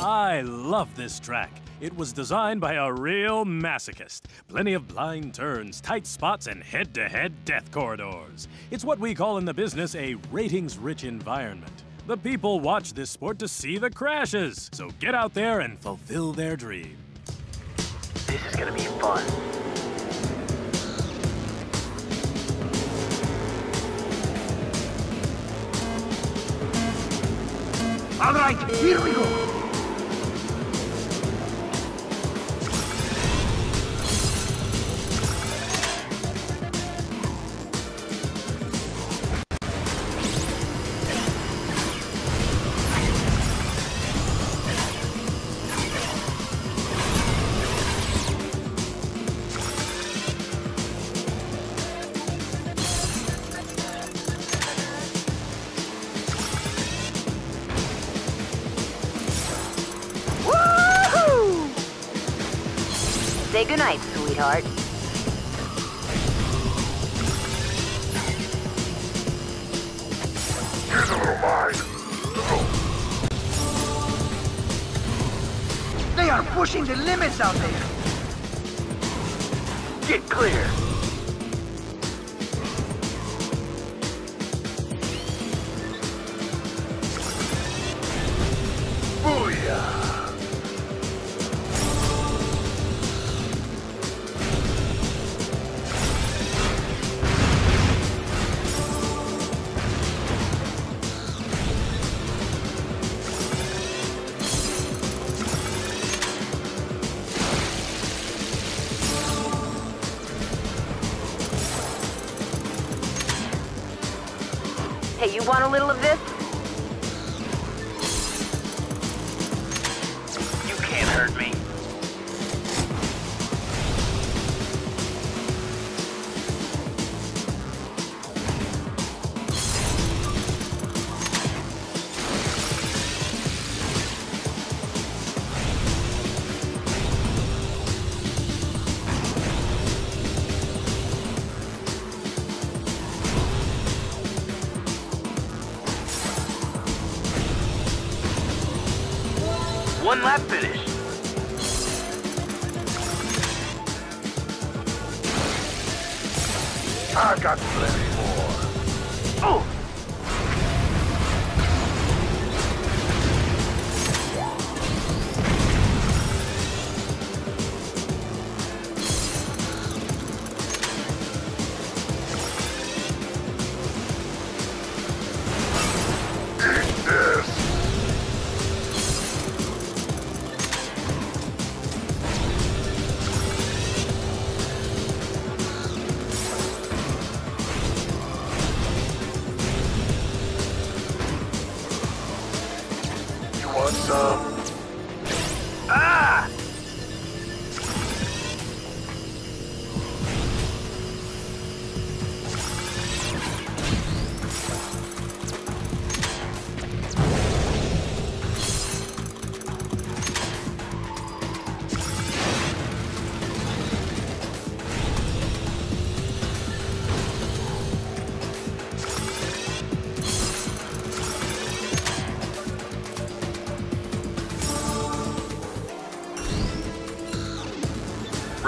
I love this track. It was designed by a real masochist. Plenty of blind turns, tight spots, and head to head death corridors. It's what we call in the business a ratings rich environment. The people watch this sport to see the crashes, so get out there and fulfill their dream. This is gonna be fun. All right, here we go. Say goodnight, sweetheart. They are pushing the limits out there. Get clear. Booyah! Hey, you want a little of this? One lap finish. I got plenty more. Oh! You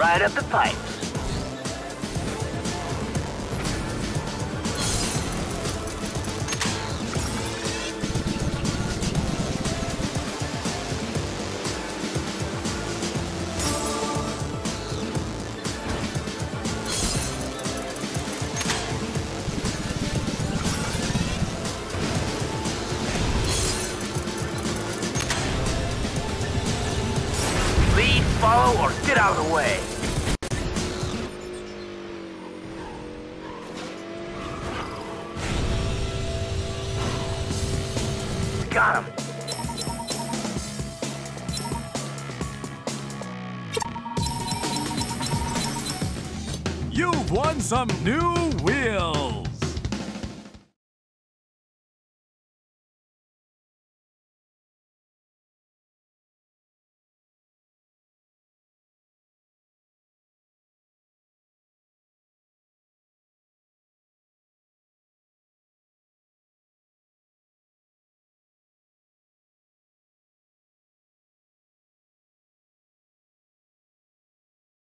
Right up the pipes. Follow, or get out of the way. Got him. You've won some new wheels!